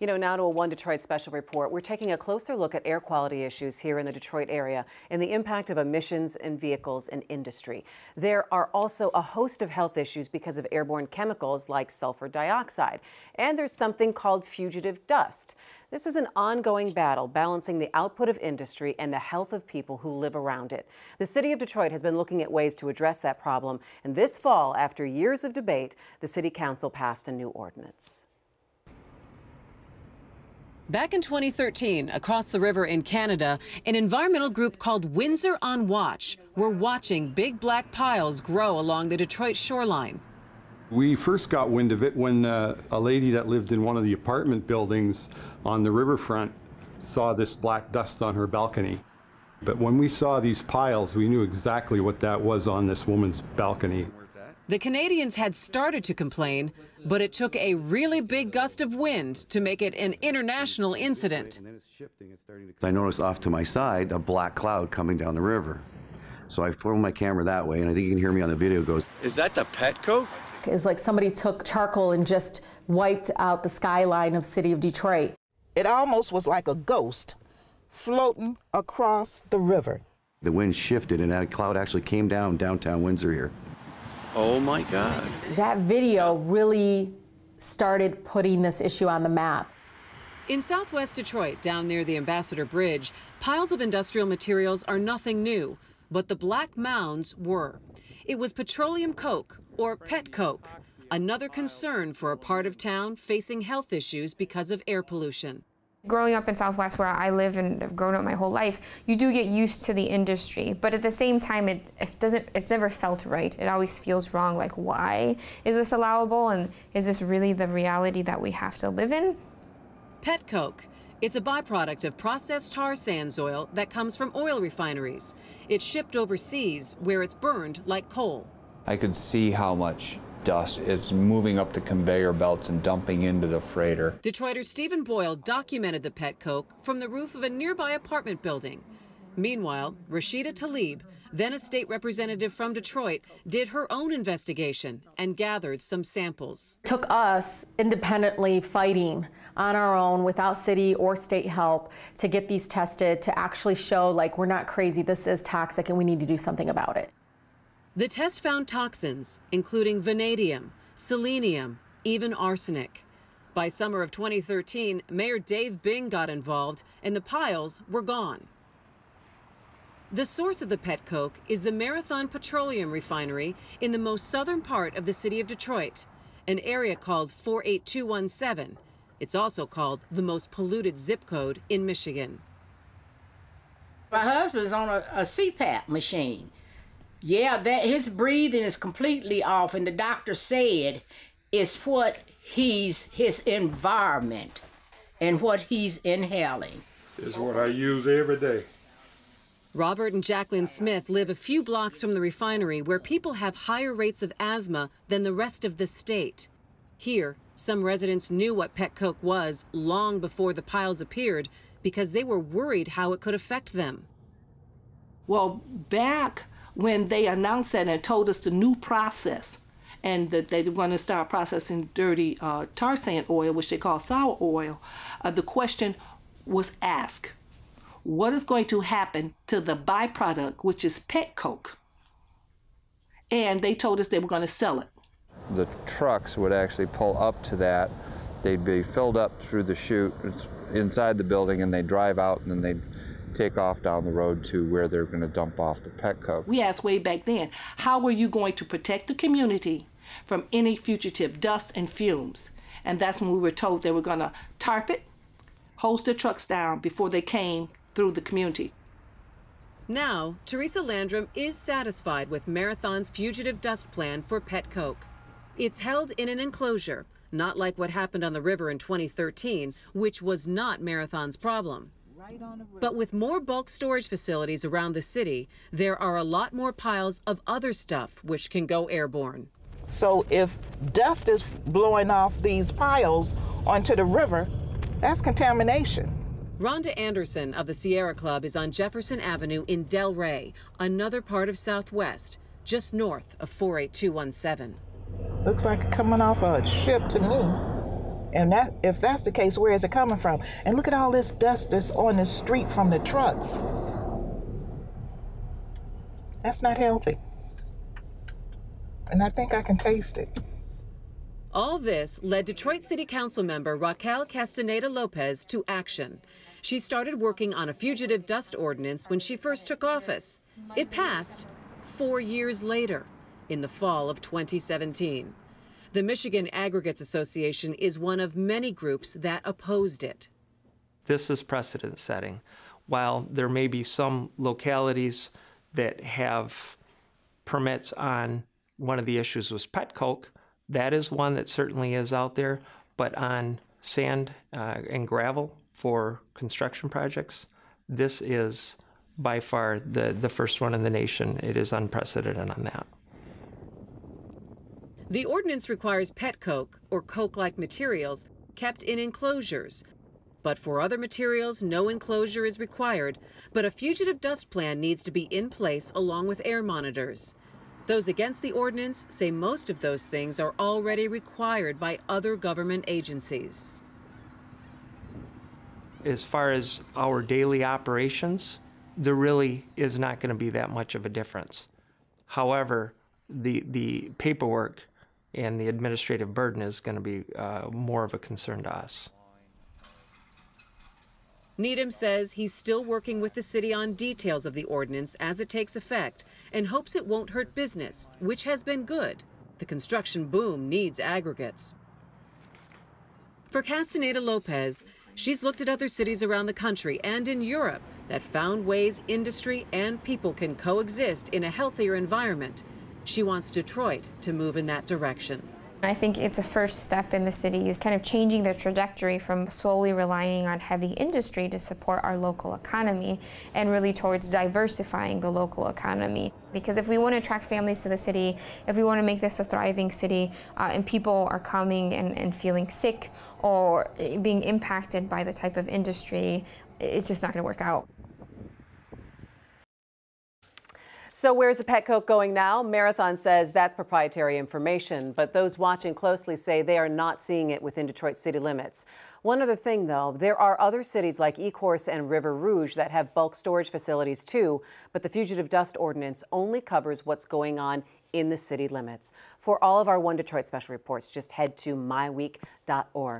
You know, now to a One Detroit special report. We're taking a closer look at air quality issues here in the Detroit area and the impact of emissions in vehicles and industry. There are also a host of health issues because of airborne chemicals like sulfur dioxide. And there's something called fugitive dust. This is an ongoing battle balancing the output of industry and the health of people who live around it. The city of Detroit has been looking at ways to address that problem, and this fall, after years of debate, the city council passed a new ordinance. Back in 2013, across the river in Canada, an environmental group called Windsor on Watch were watching big black piles grow along the Detroit shoreline. We first got wind of it when uh, a lady that lived in one of the apartment buildings on the riverfront saw this black dust on her balcony. But when we saw these piles, we knew exactly what that was on this woman's balcony. The Canadians had started to complain, but it took a really big gust of wind to make it an international incident. I noticed off to my side a black cloud coming down the river. So I formed my camera that way, and I think you can hear me on the video goes, Is that the pet coke? It was like somebody took charcoal and just wiped out the skyline of city of Detroit. It almost was like a ghost floating across the river. The wind shifted, and that cloud actually came down downtown Windsor here. Oh my God. That video really started putting this issue on the map. In southwest Detroit, down near the Ambassador Bridge, piles of industrial materials are nothing new, but the black mounds were. It was petroleum coke, or pet coke, another concern for a part of town facing health issues because of air pollution. Growing up in Southwest, where I live and have grown up my whole life, you do get used to the industry, but at the same time, it, it doesn't. It's never felt right. It always feels wrong. Like, why is this allowable, and is this really the reality that we have to live in? Pet coke. It's a byproduct of processed tar sands oil that comes from oil refineries. It's shipped overseas, where it's burned like coal. I could see how much dust is moving up the conveyor belts and dumping into the freighter. Detroiter Stephen Boyle documented the pet coke from the roof of a nearby apartment building. Meanwhile, Rashida Tlaib, then a state representative from Detroit, did her own investigation and gathered some samples. It took us independently fighting on our own without city or state help to get these tested to actually show like we're not crazy, this is toxic and we need to do something about it. The test found toxins, including vanadium, selenium, even arsenic. By summer of 2013, Mayor Dave Bing got involved and the piles were gone. The source of the pet coke is the Marathon Petroleum Refinery in the most southern part of the city of Detroit, an area called 48217. It's also called the most polluted zip code in Michigan. My husband's on a, a CPAP machine. Yeah, that his breathing is completely off, and the doctor said it's what he's his environment and what he's inhaling. Is what I use every day. Robert and Jacqueline Smith live a few blocks from the refinery where people have higher rates of asthma than the rest of the state. Here, some residents knew what pet coke was long before the piles appeared because they were worried how it could affect them. Well, back when they announced that and told us the new process and that they were going to start processing dirty uh, tar sand oil, which they call sour oil, uh, the question was asked what is going to happen to the byproduct, which is pet coke? And they told us they were going to sell it. The trucks would actually pull up to that. They'd be filled up through the chute inside the building, and they'd drive out, and then they'd take off down the road to where they're going to dump off the pet coke. We asked way back then, how are you going to protect the community from any fugitive dust and fumes? And that's when we were told they were going to tarp it, hose their trucks down before they came through the community. Now, Teresa Landrum is satisfied with Marathon's fugitive dust plan for pet coke. It's held in an enclosure, not like what happened on the river in 2013, which was not Marathon's problem. But with more bulk storage facilities around the city, there are a lot more piles of other stuff which can go airborne. So if dust is blowing off these piles onto the river, that's contamination. Rhonda Anderson of the Sierra Club is on Jefferson Avenue in Delray, another part of Southwest, just north of 48217. Looks like coming off a ship to me. And that, if that's the case, where is it coming from? And look at all this dust that's on the street from the trucks. That's not healthy. And I think I can taste it. All this led Detroit City Council member Raquel Castaneda Lopez to action. She started working on a fugitive dust ordinance when she first took office. It passed four years later, in the fall of 2017. The Michigan Aggregates Association is one of many groups that opposed it. This is precedent setting. While there may be some localities that have permits on one of the issues was pet coke, that is one that certainly is out there. But on sand uh, and gravel for construction projects, this is by far the, the first one in the nation. It is unprecedented on that. The ordinance requires pet coke or coke like materials kept in enclosures. But for other materials, no enclosure is required, but a fugitive dust plan needs to be in place along with air monitors. Those against the ordinance say most of those things are already required by other government agencies. As far as our daily operations, there really is not going to be that much of a difference. However, the, the paperwork and the administrative burden is going to be uh, more of a concern to us. Needham says he's still working with the city on details of the ordinance as it takes effect and hopes it won't hurt business, which has been good. The construction boom needs aggregates. For Castaneda Lopez, she's looked at other cities around the country and in Europe that found ways industry and people can coexist in a healthier environment. She wants Detroit to move in that direction. I think it's a first step in the city is kind of changing the trajectory from solely relying on heavy industry to support our local economy and really towards diversifying the local economy. Because if we want to attract families to the city, if we want to make this a thriving city, uh, and people are coming and, and feeling sick or being impacted by the type of industry, it's just not going to work out. So where's the pet coke going now? Marathon says that's proprietary information, but those watching closely say they are not seeing it within Detroit city limits. One other thing though, there are other cities like Ecorse and River Rouge that have bulk storage facilities too, but the fugitive dust ordinance only covers what's going on in the city limits. For all of our One Detroit special reports, just head to miweek.org.